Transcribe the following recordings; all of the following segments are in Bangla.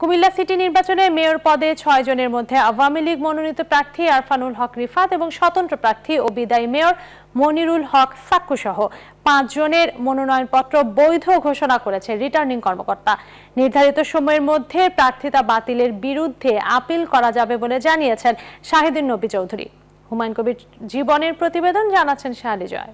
কুমিল্লা সিটি নির্বাচনে মেয়র পদে ছয় জনের মধ্যে আওয়ামী লীগ মনোনীত প্রার্থী আরফানুল হক রিফাত এবং স্বতন্ত্র প্রার্থী ও বিদায়ী মেয়র মনিরুল হক সাক্কু সহ পাঁচ জনের মনোনয়নপত্র বৈধ ঘোষণা করেছে রিটার্নিং কর্মকর্তা। নির্ধারিত সময়ের মধ্যে প্রার্থিতা বাতিলের বিরুদ্ধে আপিল করা যাবে বলে জানিয়েছেন শাহিদুল নবী চৌধুরী। হুমায়ুন কবির জীবনের প্রতিবেদন জানাচ্ছেন শাহালি জয়।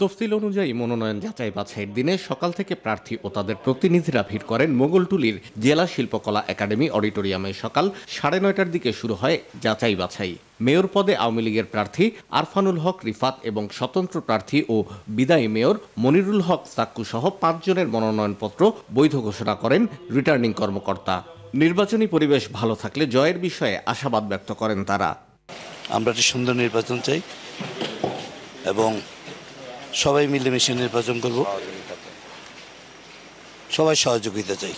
তফসিল অনুযায়ী মনোনয়ন যাচাই বাছাইয়ের দিনে সকাল থেকে প্রার্থী ও তাদের প্রতিনিধিরা ভিড় করেন মোগলটুলির জেলা শিল্পকলা একাডেমি অডিটোরিয়ামে সকাল সাড়ে নয়টার দিকে শুরু হয় যাচাই বাছাই। মেয়র পদে আওয়ামী লীগের প্রার্থী আরফানুল হক রিফাত এবং স্বতন্ত্র প্রার্থী ও বিদায়ী মেয়র মনিরুল হক সাক্কু সহ পাঁচজনের মনোনয়নপত্র বৈধ ঘোষণা করেন রিটার্নিং কর্মকর্তা। নির্বাচনী পরিবেশ ভালো থাকলে জয়ের বিষয়ে আশাবাদ ব্যক্ত করেন তারা। আমরা সুন্দর নির্বাচন চাই এবং সবাই মিলেমিশে নির্বাচন করব। সবাই সহযোগিতা চাই।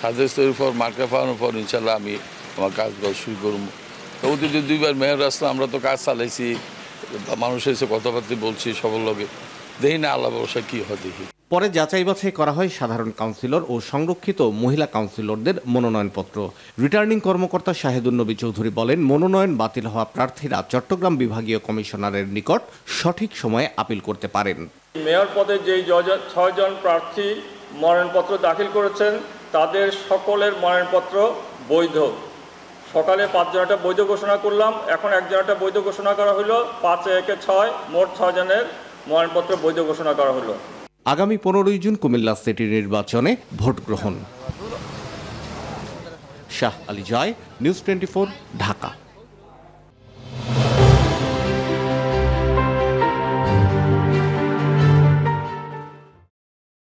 সাজেস্টের পর মার্কা পাওয়ানোর পর ইনশাল্লাহ আমি আমার কাজগুলো শুরু করব। তবুতে অতীতে দুইবার মেয়র আসলে, আমরা তো কাজ চালাইছি মানুষের এসে কথাবার্তা বলছি সবার লগে। দেখি না আল্লাহ ব্যবসা কী হয় দেখি। পরে যাচাই বাছাই করা হয় সাধারণ কাউন্সিলর ও সংরক্ষিত মহিলা কাউন্সিলরদের মনোনয়নপত্র। রিটার্নিং কর্মকর্তা শাহেদুল নবী চৌধুরী বলেন, মনোনয়ন বাতিল হওয়া প্রার্থীরা চট্টগ্রাম বিভাগীয় কমিশনারের নিকট সঠিক সময়ে আপিল করতে পারেন। মেয়র পদে যেই ছয়জন প্রার্থী মনোনয়নপত্র দাখিল করেছেন, তাদের সকলের মনোনয়নপত্র বৈধ। সকালে পাঁচজনটা বৈধ ঘোষণা করলাম, এখন একজনটা বৈধ ঘোষণা করা হলো, পাঁচ, একে ছয়, মোট ছয়জনের মনোনয়নপত্র বৈধ ঘোষণা করা হলো। আগামী পনেরোই জুন কুমিল্লা সিটি নির্বাচনে ভোট গ্রহণ। Shah Ali Joy news twenty Dhaka.